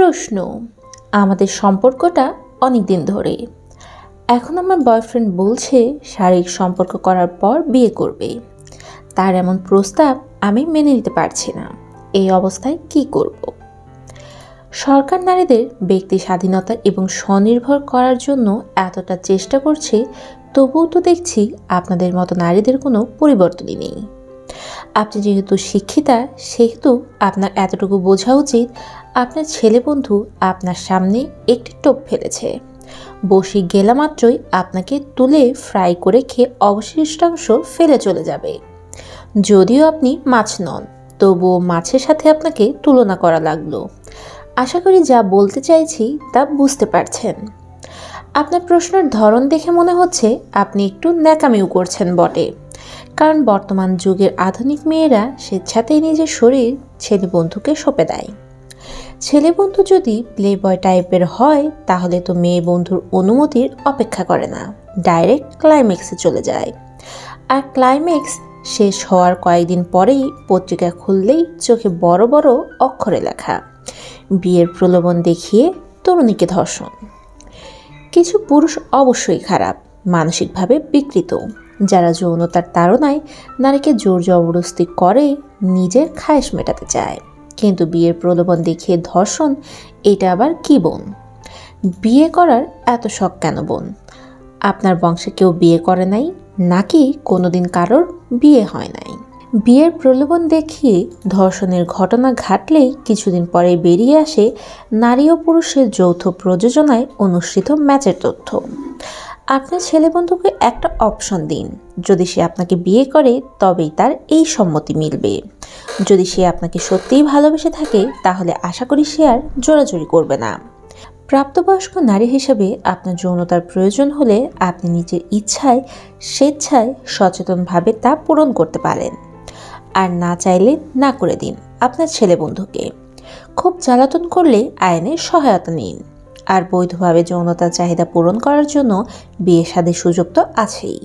প্রশ্ন, আমাদের সম্পর্কটা অনেক দিন ধরে। এখন আমার বয়ফ্রেন্ড বলছে, শারীরিক সম্পর্ক করার পর বিয়ে করবে। তার এমন প্রস্তাব আমি মেনে নিতে পারছি না। এই অবস্থায় কি করব? সরকার নারীদের ব্যক্তি স্বাধীনতা এবং স্বনির্ভর করার জন্য এতটা চেষ্টা করছে, তবুও তো দেখছি আপনাদের মতো নারীদের কোনো পরিবর্তনই নেই। আপনি যেহেতু শিক্ষিতা, সেহেতু আপনার এতটুকু বোঝা উচিত আপনার ছেলে বন্ধু আপনার সামনে একটি টোপ ফেলেছে। বসি গেলা মাত্রই আপনাকে তুলে ফ্রাই করে খেয়ে অবশিষ্টাংশ ফেলে চলে যাবে। যদিও আপনি মাছ নন, তবুও মাছের সাথে আপনাকে তুলনা করা লাগল। আশা করি যা বলতে চাইছি তা বুঝতে পারছেন। আপনার প্রশ্নের ধরন দেখে মনে হচ্ছে আপনি একটু ন্যাকামিও করছেন বটে। কারণ বর্তমান যুগের আধুনিক মেয়েরা স্বেচ্ছাতেই নিজের শরীর ছেলে বন্ধুকে সঁপে দেয়। ছেলে বন্ধু যদি প্লে বয় টাইপের হয়, তাহলে তো মেয়ে বন্ধুর অনুমতির অপেক্ষা করে না। ডাইরেক্ট ক্লাইম্যাক্সে চলে যায়। আর ক্লাইম্যাক্স শেষ হওয়ার কয়েকদিন পরেই পত্রিকা খুললেই চোখে বড় বড় অক্ষরে লেখা। বিয়ের প্রলোভন দেখিয়ে তরুণীকে ধর্ষণ। কিছু পুরুষ অবশ্যই খারাপ, মানসিকভাবে বিকৃত। যারা যৌনতার তাড়নায় নারীকে জোর জবরদস্তি করে, নিজের খায়েশ মেটাতে চায়। কিন্তু বিয়ের প্রলোভন দেখিয়ে ধর্ষণ, এটা আবার কি বোন? বিয়ে করার এত শখ কেন বোন? আপনার বংশে কেউ বিয়ে করে নাই, নাকি কোনোদিন কারোর বিয়ে হয় নাই? বিয়ের প্রলোভন দেখিয়ে ধর্ষণের ঘটনা ঘাটলেই কিছুদিন পরে বেরিয়ে আসে নারী ও পুরুষের যৌথ প্রযোজনায় অনুষ্ঠিত ম্যাচের তথ্য। আপনার ছেলে বন্ধুকে একটা অপশন দিন। যদি সে আপনাকে বিয়ে করে, তবেই তার এই সম্মতি মিলবে। যদি সে আপনাকে সত্যিই ভালোবেসে থাকে, তাহলে আশা করি সে আর জোরাজুরি করবে না। প্রাপ্তবয়স্ক নারী হিসেবে আপনার যৌনতার প্রয়োজন হলে আপনি নিজের ইচ্ছায়, স্বেচ্ছায় সচেতনভাবে তা পূরণ করতে পারেন। আর না চাইলে না করে দিন আপনার ছেলে বন্ধুকে। খুব জ্বালাতন করলে আইনের সহায়তা নিন। আর বৈধভাবে যৌনতার চাহিদা পূরণ করার জন্য বিয়ে শাদীর সুযোগ তো আছেই।